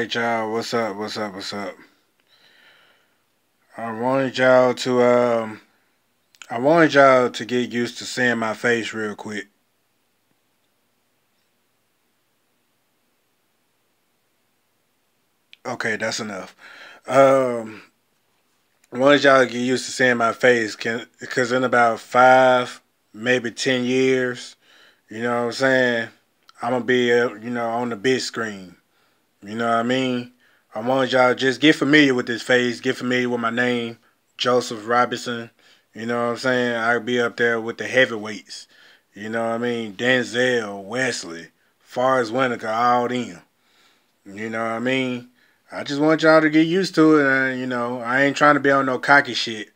Alright, y'all. What's up? What's up? What's up? I wanted y'all to um I wanted y'all to get used to seeing my face real quick. Okay, that's enough. Um I wanted y'all to get used to seeing my face can, because in about five, maybe ten years, you know what I'm saying? I'm gonna be, you know, on the big screen. You know what I mean? I want y'all just get familiar with this face, get familiar with my name, Joseph Robinson. You know what I'm saying? I'll be up there with the heavyweights. You know what I mean? Denzel, Wesley, Forest Whitaker, all them. You know what I mean? I just want y'all to get used to it. And, you know, I ain't trying to be on no cocky shit.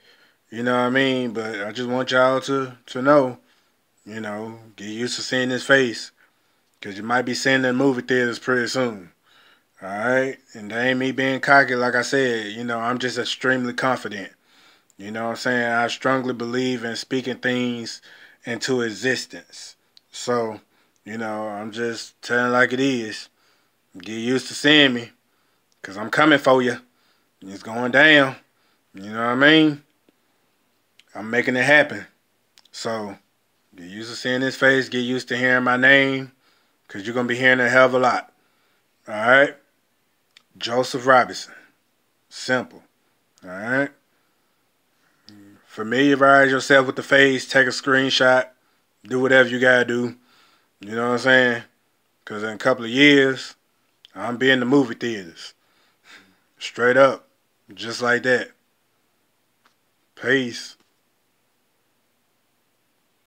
You know what I mean? But I just want y'all to, to know, you know, get used to seeing this face. Because you might be seeing that movie theaters pretty soon. All right, and that ain't me being cocky. Like I said, you know, I'm just extremely confident. You know what I'm saying? I strongly believe in speaking things into existence. So, you know, I'm just telling like it is. Get used to seeing me, cause I'm coming for you. It's going down. You know what I mean? I'm making it happen. So, get used to seeing this face. Get used to hearing my name, cause you're gonna be hearing a hell of a lot. All right. Joseph Robinson. Simple. All right. Familiarize yourself with the face. Take a screenshot. Do whatever you gotta do. You know what I'm saying? Because in a couple of years, I'm be in the movie theaters. Straight up. Just like that. Peace.